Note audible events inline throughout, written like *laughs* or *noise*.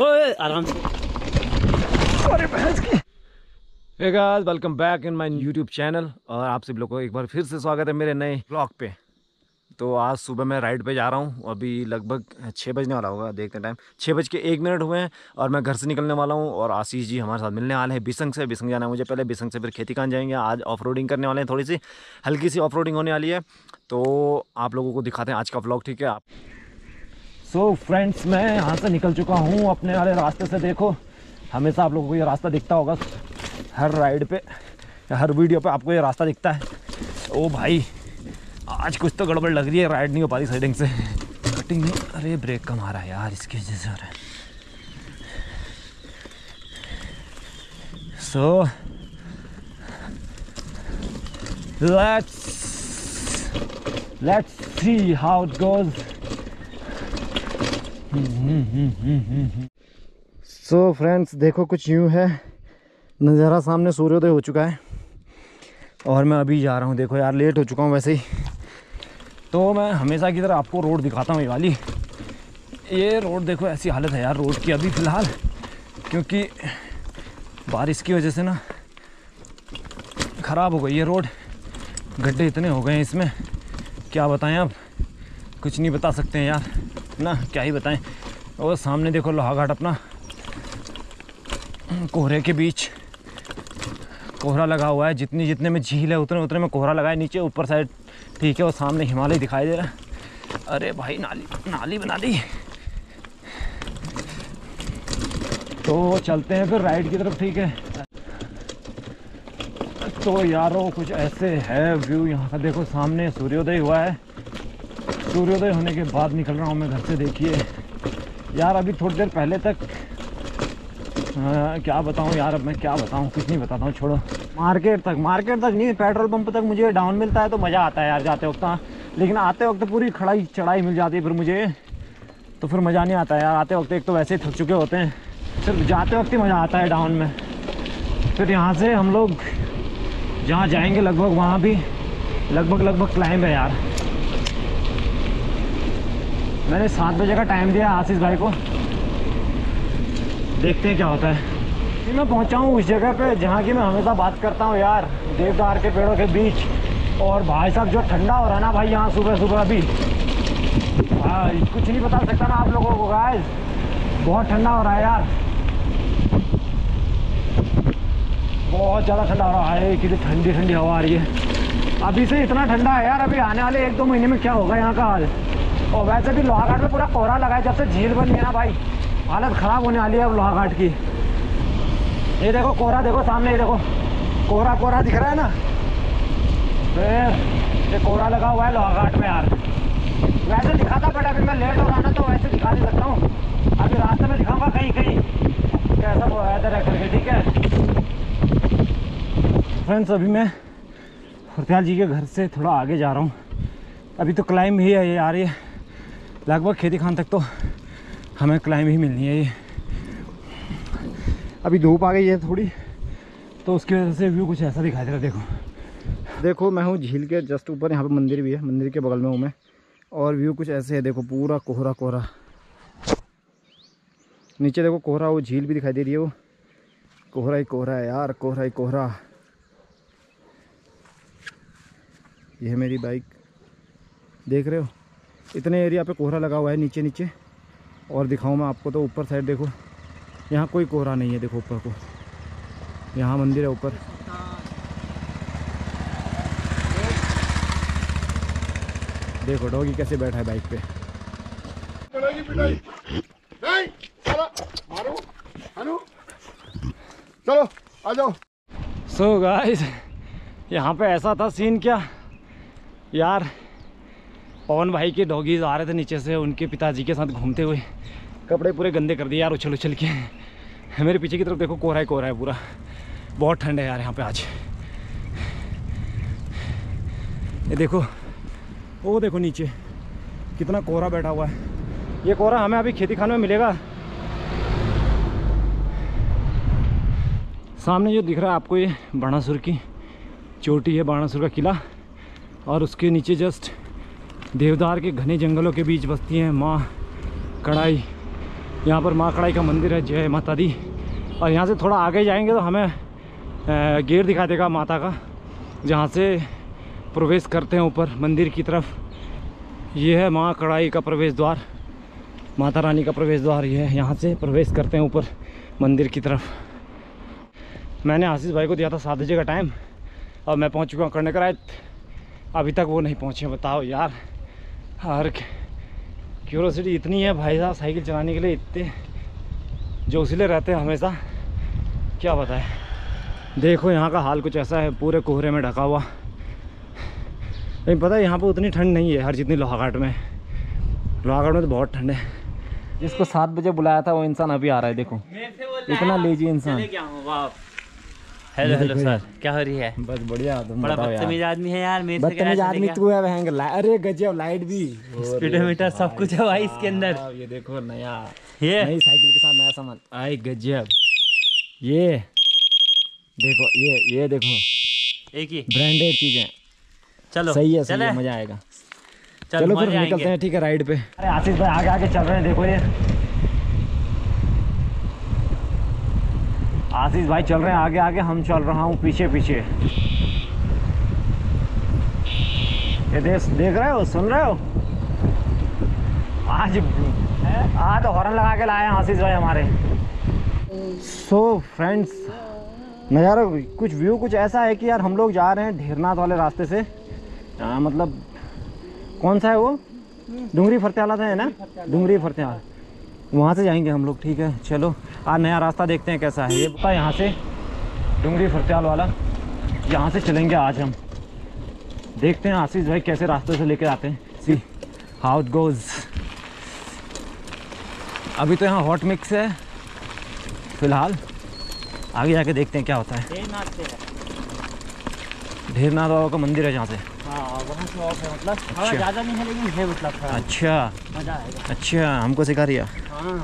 ओए आराम से। अरे भैंस की। Hey guys, welcome back in my YouTube channel और आप सब लोगों को एक बार फिर से स्वागत है मेरे नए ब्लॉग पे। तो आज सुबह मैं राइड पे जा रहा हूँ अभी लगभग छः बजने वाला होगा देखते टाइम छः बज के एक मिनट हुए हैं और मैं घर से निकलने वाला हूँ और आशीष जी हमारे साथ मिलने वाले हैं बिसंग से। बिसंग जाना है मुझे पहले बिसंग से फिर खेती कान जाएँगे। आज ऑफ़ करने वाले हैं थोड़ी सी हल्की सी ऑफ़ होने वाली है। तो आप लोगों को दिखाते हैं आज का ब्लॉग ठीक है? आप सो so, फ्रेंड्स मैं यहाँ से निकल चुका हूँ अपने वाले रास्ते से। देखो हमेशा आप लोगों को ये रास्ता दिखता होगा। हर राइड पे हर वीडियो पे आपको ये रास्ता दिखता है। ओ भाई आज कुछ तो गड़बड़ लग रही है राइड नहीं हो पा रही साइडिंग से। कटिंग नहीं अरे ब्रेक कम आ रहा है यार इसकी वजह से हो रहा है। So let's let's see how it goes so friends देखो कुछ यूँ है। नज़ारा सामने सूर्योदय हो चुका है। और मैं अभी जा रहा हूँ। देखो यार लेट हो चुका हूँ वैसे ही। तो मैं हमेशा की तरह आपको रोड दिखाता हूँ ये वाली। ये रोड देखो, ऐसी हालत है यार रोड की अभी फ़िलहाल। क्योंकि बारिश की वजह से ना ख़राब हो गई ये रोड गड्ढे इतने हो गए हैं इसमें। क्या बताएँ आप? कुछ नहीं बता सकते हैं यार। ना क्या ही बताएँ। और सामने देखो लोहा घाट अपना। कोहरे के बीच कोहरा लगा हुआ है, जितनी जितने में झील है उतने उतने में कोहरा लगा है, नीचे ऊपर साइड, ठीक है, और सामने हिमालय दिखाई दे रहा है। अरे भाई, नाली नाली बना दी। तो चलते हैं फिर राइड की तरफ़, ठीक है। तो यारो, कुछ ऐसे है, व्यू यहाँ का देखो, सामने सूर्योदय हुआ है। सूर्योदय होने के बाद निकल रहा हूँ मैं घर से देखिए। यार अभी थोड़ी देर पहले तक हाँ, क्या बताऊँ यार अब मैं क्या बताऊँ कुछ नहीं बताता हूँ छोड़ो। मार्केट तक मार्केट तक नहीं पेट्रोल पंप तक मुझे डाउन मिलता है तो मज़ा आता है यार जाते वक्त हाँ। लेकिन आते वक्त पूरी खड़ाई चढ़ाई मिल जाती है फिर मुझे तो फिर मज़ा नहीं आता यार। आते वक्त एक तो वैसे ही थक चुके होते हैं सिर्फ़ जाते वक्त ही मज़ा आता है डाउन में। फिर यहाँ से हम लोग जहाँ जाएँगे लगभग वहाँ भी लगभग लगभग क्लाइंब है यार। मैंने सात बजे का टाइम दिया आशीष भाई को। देखते हैं क्या होता है। मैं पहुँचा हूँ उस जगह पे जहाँ की मैं हमेशा बात करता हूँ यार। देवदार के पेड़ों के बीच। और भाई साहब जो ठंडा हो रहा है ना भाई यहाँ सुबह सुबह अभी कुछ नहीं बता सकता ना आप लोगों को गाय बहुत ठंडा हो रहा है यार। बहुत ज़्यादा ठंडा हो रहा है। कितनी ठंडी ठंडी हवा आ रही है। अभी से इतना ठंडा है यार, अभी आने वाले एक दो महीने में क्या होगा यहाँ का हाल? और वैसे भी लोहाघाट में पूरा कोहरा लगा है, जब से झील बन गया ना भाई। हालत ख़राब होने वाली है अब लोहाघाट की। ये देखो कोहरा, देखो सामने, ये देखो। कोहरा कोहरा दिख रहा है ना? ये कोहरा लगा हुआ है लोहाघाट में यार। वैसे दिखाता बट अभी मैं लेट हो रहा ना तो वैसे दिखा नहीं सकता हूँ। अभी रास्ते में दिखाऊँगा कहीं कहीं। कैसा वेदर है करके ठीक है? फ्रेंड्स अभी मैं हरत्याल जी के घर से थोड़ा आगे जा रहा हूँ। अभी तो क्लाइम ही है ये आ रही है लगभग खेती खान तक तो हमें क्लाइम ही मिलनी है ये। अभी धूप आ गई है थोड़ी तो उसकी वजह से व्यू कुछ ऐसा दिखाई दे रहा देखो। देखो, मैं हूँ झील के जस्ट ऊपर, यहाँ पे मंदिर भी है, मंदिर के बगल में हूँ मैं। और व्यू कुछ ऐसे है, देखो, पूरा कोहरा कोहरा। नीचे देखो, कोहरा, वो झील भी दिखाई दे रही है वो। कोहरा ही कोहरा है यार, कोहरा ही कोहरा। ये मेरी बाइक देख रहे हो? इतने एरिया पे कोहरा लगा हुआ है नीचे नीचे। और दिखाऊँ मैं आपको तो ऊपर साइड देखो। यहाँ कोई कोहरा नहीं है देखो ऊपर को। यहाँ मंदिर है ऊपर। देखो डॉगी कैसे बैठा है बाइक पे। चलो आ जाओ। सो गाइस यहाँ पे ऐसा था सीन क्या? यार पवन भाई के डॉगीज आ रहे थे नीचे से, उनके पिताजी के साथ घूमते हुए। कपड़े पूरे गंदे कर दिए यार, उछल उछल के। मेरे पीछे की तरफ़ देखो, कोहरा ही कोहरा है पूरा। बहुत ठंड है यार यहाँ पे आज। ये देखो, वो देखो नीचे, कितना कोहरा बैठा हुआ है। ये कोहरा हमें अभी खेती खान में मिलेगा। सामने जो दिख रहा है आपको, ये बाणासुर की चोटी है, बाणासुर का किला। और उसके नीचे जस्ट देवदार के घने जंगलों के बीच बसती हैं माँ कढ़ाई यहाँ पर माँ कड़ाई का मंदिर है, जय माता दी। और यहाँ से थोड़ा आगे जाएँगे तो हमें गेट दिखा देगा माता का, जहाँ से प्रवेश करते हैं ऊपर मंदिर की तरफ़। ये है माँ कड़ाई का प्रवेश द्वार, माता रानी का प्रवेश द्वार ये है। यहाँ से प्रवेश करते हैं ऊपर मंदिर की तरफ़। मैंने आशीष भाई को दिया था सात बजे का टाइम और मैं पहुँच चुका हूँ करने कराए अभी तक वो नहीं पहुँचे, बताओ यार। और क्यूरोसिटी इतनी है भाई साहब साइकिल चलाने के लिए इतने जो उसीले रहते हैं हमेशा। क्या बताए? देखो यहाँ का हाल कुछ ऐसा है पूरे कोहरे में ढका हुआ। लेकिन पता है यहाँ पर उतनी ठंड नहीं है हर जितनी लोहाघाट में। लोहाघाट में तो बहुत ठंड है। जिसको सात बजे बुलाया था वो इंसान अभी आ रहा है देखो। इतना लेजी इंसान। हेलो हेलो सर क्या हो रही है? बस बढ़िया तुम बड़ा बदतमीज आदमी है यार मेरे से बदतमीज आदमी तू है बहन ला- अरे गजब लाइट भी। स्पीडोमीटर सब कुछ है भाई इसके अंदर। ये देखो नया। ये। नई साइकिल के साथ नया सामान। आई गजब। ये। देखो ये ये देखो। एक ही। ब्रांडेड चीज़ें। चलो सही है सही है मज़ा आएगा। चलो चलो फिर निकलते हैं ठीक है राइड पे। अरे आशीष भाई आगे आगे चल रहे हैं देखो ये। आशीष भाई चल रहे हैं आगे आगे हम चल रहा हूँ पीछे पीछे। ये देख देख रहे हो सुन रहे हो? आज आज तो हॉर्न लगा के लाए हैं आशीष भाई हमारे। सो so, फ्रेंड्स नज़ारा कुछ व्यू कुछ ऐसा है कि यार हम लोग जा रहे हैं ढेरनाथ वाले रास्ते से। आ, मतलब कौन सा है वो? डूंगरी फरत्याला था है ना? डूंगरी फरत्याल वहाँ से जाएँगे हम लोग ठीक है? चलो आज नया रास्ता देखते हैं कैसा है। ये पता यहाँ से डूंगरी फरत्याल वाला यहाँ से चलेंगे आज हम। देखते हैं आशीष भाई कैसे रास्ते से लेके आते हैं। सी हाउ इट गोज अभी तो यहाँ हॉट मिक्स है फ़िलहाल। आगे जाके देखते हैं क्या होता है। ढेरनाथ बाबा का मंदिर है जहाँ से। हाँ ऑफ़ है मतलब। अच्छा। ज़्यादा नहीं है लेकिन है मतलब अच्छा। मज़ा आएगा। अच्छा हमको सिखा रिया हाँ।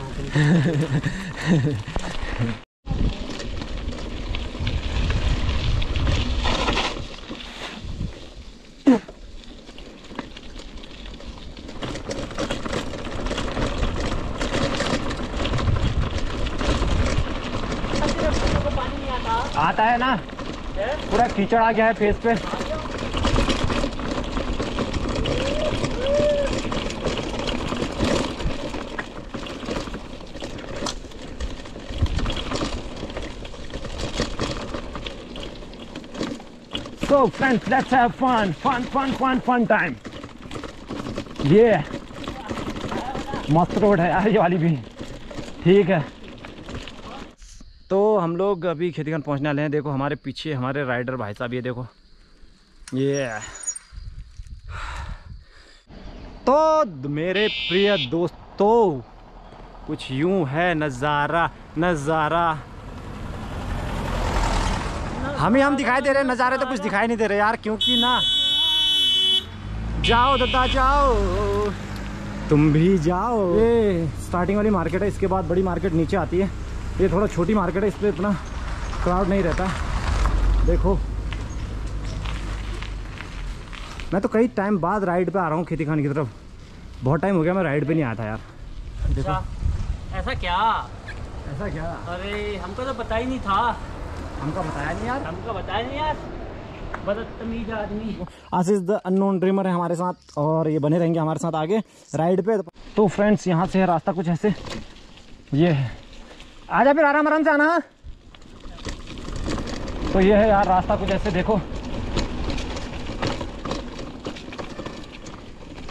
आता है ना? पूरा कीचड़ आ गया है फेस पे। Friends, let's have fun, fun, fun, fun, fun time. ये मस्त रोड है यार ये वाली भी। ठीक है। तो हम लोग अभी खेतीगंज पहुँचने वाले हैं। देखो हमारे पीछे हमारे राइडर भाई साहब ये देखो। ये। तो मेरे प्रिय दोस्तों कुछ यूँ है नज़ारा नज़ारा। हम ही हम दिखाई दे रहे हैं नज़ारे तो कुछ दिखाई नहीं दे रहे यार क्योंकि ना। जाओ दादा जाओ। तुम भी जाओ। ये स्टार्टिंग वाली मार्केट है इसके बाद बड़ी मार्केट नीचे आती है। ये थोड़ा छोटी मार्केट है इस पर इतना क्राउड नहीं रहता। देखो। मैं तो कई टाइम बाद राइड पे आ रहा हूँ खेती खान की तरफ़। बहुत टाइम हो गया मैं राइड पे नहीं आया था यार। देखो। अच्छा ऐसा क्या? ऐसा क्या? अरे हमको तो पता ही नहीं था। हमको बताया नहीं यार। हमको बताया नहीं यार। बदतमीज आदमी। आशीष द अननोन ड्रीमर है हमारे साथ और ये बने रहेंगे हमारे साथ आगे राइड पे। तो फ्रेंड्स यहाँ से है रास्ता कुछ ऐसे। ये है। आजा फिर आराम आराम से आना? तो ये है यार रास्ता कुछ ऐसे देखो।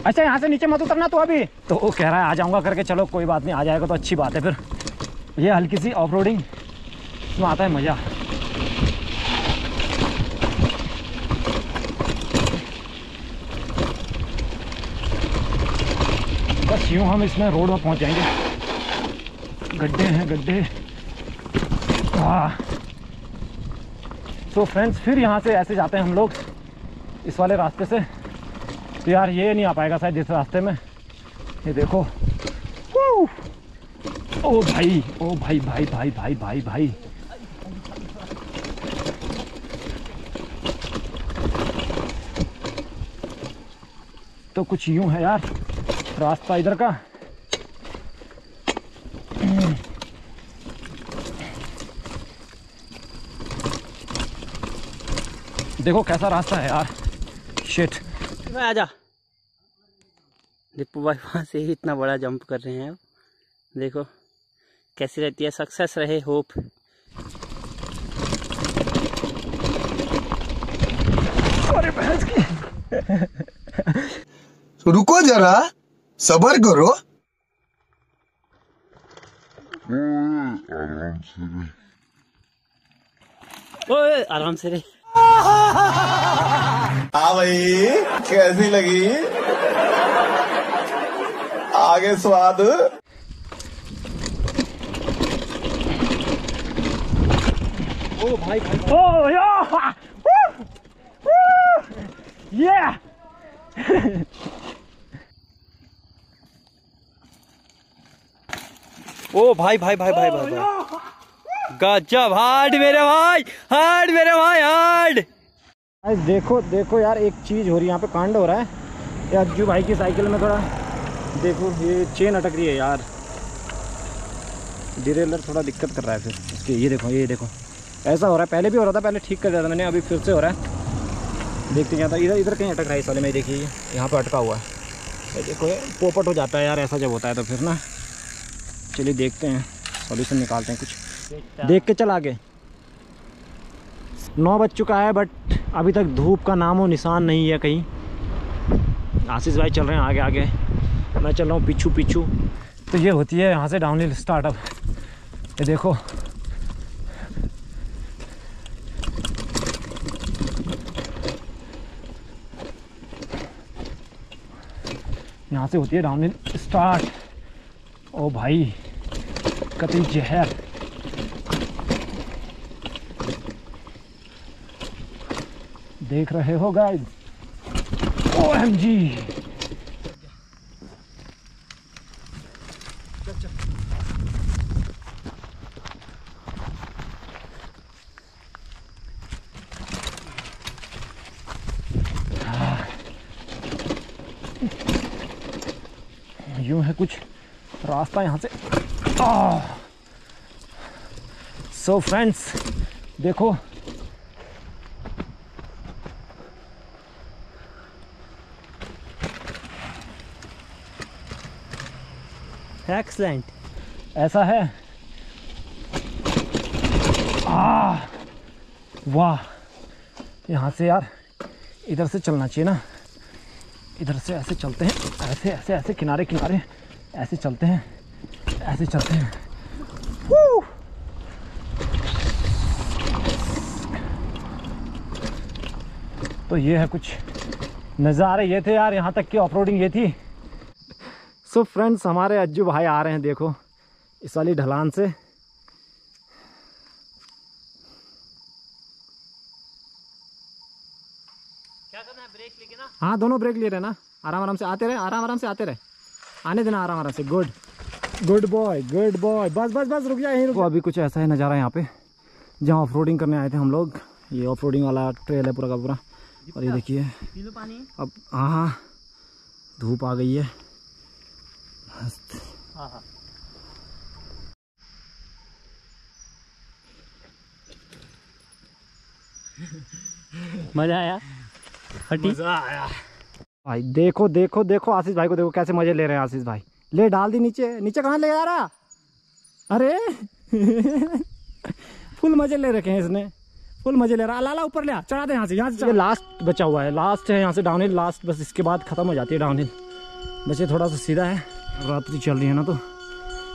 अच्छा यहाँ से नीचे मत उतरना तो अभी। तो वो कह रहा है आ जाऊँगा करके चलो कोई बात नहीं आ जाएगा तो अच्छी बात है फिर। ये हल्की सी ऑफ़ रोडिंग इसमें आता है मज़ा। यूँ हम इसमें रोड में पहुँच जाएँगे? गड्ढे हैं, गड्ढे। हाँ तो फ्रेंड्स फिर यहाँ से ऐसे जाते हैं हम लोग, इस वाले रास्ते से। तो यार ये नहीं आ पाएगा शायद इस रास्ते में। ये देखो। ओ भाई ओ भाई भाई भाई भाई भाई भाई। तो कुछ यूँ है यार। रास्ता इधर का। देखो कैसा रास्ता है यार। शिट मैं आजा दीपू भाई वहाँ से ही इतना बड़ा जंप कर रहे हैं। देखो कैसी रहती है। सक्सेस रहे होप अरे भैंस की। तो रुको जरा। सबर करो। ओए आराम से रे। *laughs* हाँ भाई कैसी लगी? आगे स्वाद। ओ भाई ओ या ये। *laughs* ओ, भाई भाई भाई भाई भाई भाई। गजब हार्ड मेरे भाई, हार्ड मेरे भाई, हार्ड। देखो देखो यार, एक चीज़ हो रही है, यहाँ पे कांड हो रहा है। ये अज्जू भाई की साइकिल में थोड़ा देखो, ये चेन अटक रही है यार। डिरेलर थोड़ा दिक्कत कर रहा है फिर। इसके, ये देखो ये देखो। ऐसा हो रहा है, पहले भी हो रहा था, पहले ठीक कर दिया था मैंने, अभी फिर से हो रहा है। देखते क्या था इधर इधर कहीं अटक रहा है इस वाले में, देखिए यहाँ पर अटका हुआ है। देखो पोपट हो जाता है यार, ऐसा जब होता है तो फिर ना। चलिए देखते हैं सॉल्यूशन निकालते हैं कुछ। देख के चल आगे। नौ बज चुका है बट अभी तक धूप का नाम और निशान नहीं है कहीं। आशीष भाई चल रहे हैं आगे आगे। मैं चल रहा हूँ पीछू पीछू। तो ये होती है यहाँ से डाउन स्टार्टअप ये देखो। यहाँ से होती है डाउन हिल स्टार्ट ओ भाई। कतई जहर देख रहे हो गाइस ओ एम जी यूँ है कुछ रास्ता यहाँ से सो फ्रेंड्स देखो। एक्सलेंट ऐसा है। आ वाह। यहाँ से यार, इधर से चलना चाहिए ना। इधर से ऐसे चलते हैं। ऐसे ऐसे ऐसे किनारे किनारे। ऐसे चलते हैं। ऐसे चलते हैं Woo! तो ये है कुछ नज़ारे ये थे यार यहाँ तक की ऑफ़ ये थी। सो so फ्रेंड्स हमारे अज्जू भाई आ रहे हैं देखो इस वाली ढलान से। क्या करना है? ब्रेक लेके ना? हाँ दोनों ब्रेक ले रहे ना। आराम आराम से आते रहे आराम आराम से आते रहे। आने देना आराम आराम से good good boy good boy बस बस बस रुक जाए यहीं रुको अभी कुछ ऐसा है नज़ारा यहाँ पे जहाँ ऑफ़ करने आए थे हम लोग। ये ऑफ़ वाला ट्रेल है पूरा का पूरा। और ये देखिए पानी। अब हाँ हाँ धूप आ गई है। हाँ हाँ। *laughs* मज़ा आया। भाई देखो देखो देखो आशीष भाई को देखो कैसे मज़े ले रहे हैं आशीष भाई। ले डाल दी नीचे। नीचे कहाँ ले जा रहा? अरे फुल मज़े ले रखे हैं इसने। फुल मज़े ले रहा। लाला ऊपर ले चढ़ा दे यहाँ से यहाँ से लास्ट बचा हुआ है। लास्ट है यहाँ से डाउन हिल लास्ट बस इसके बाद खत्म हो जाती है डाउन हिल ये थोड़ा सा सीधा है। नवरात्रि चल रही है ना तो।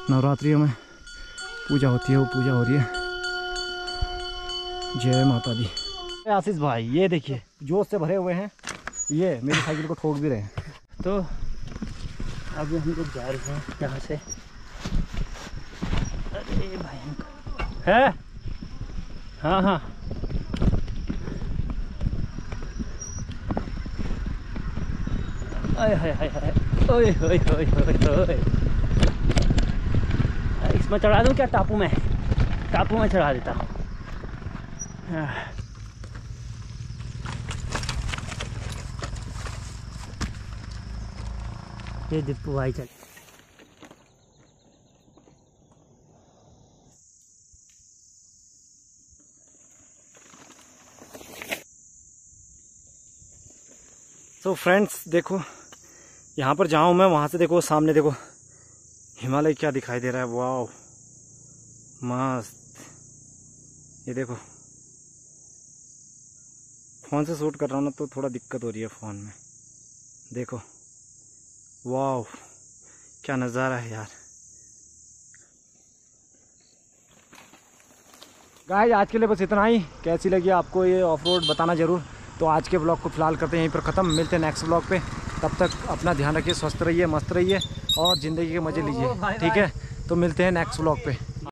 नवरात्रियों में पूजा होती है वो पूजा हो रही है। जय माता दी। आशीष भाई ये देखिए जोश से भरे हुए हैं। ये मेरी साइकिल को ठोक भी रहे हैं। तो अभी हम लोग जा रहे हैं यहाँ से। अरे भयंकर। है? हाँ हाँ। इसमें चढ़ा दूँ क्या? टापू में। टापू में चढ़ा देता हूँ। ये दीपू भाई चल। तो फ्रेंड्स देखो, यहाँ पर हूँ मैं, वहाँ से देखो, सामने देखो, हिमालय क्या दिखाई दे रहा है। वाह मस्त। ये देखो, फ़ोन से शूट कर रहा हूँ ना तो थोड़ा दिक्कत हो रही है फ़ोन में। देखो। वाह क्या नज़ारा है यार। गाय आज के लिए बस इतना ही। कैसी लगी आपको ये ऑफ़ रोड बताना ज़रूर। तो आज के ब्लॉग को फ़िलहाल करते हैं यहीं पर ख़त्म। मिलते हैं नेक्स्ट ब्लॉग पे। तब तक अपना ध्यान रखिए स्वस्थ रहिए मस्त रहिए और ज़िंदगी के मज़े लीजिए। ठीक है? तो मिलते हैं नेक्स्ट ब्लॉग पे।